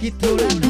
Get through it.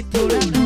Guitarra.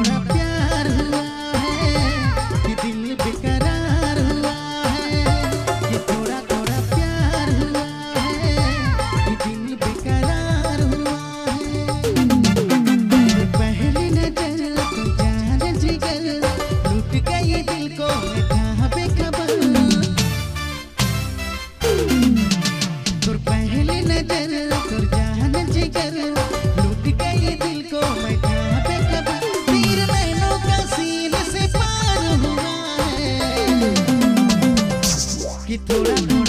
llorando.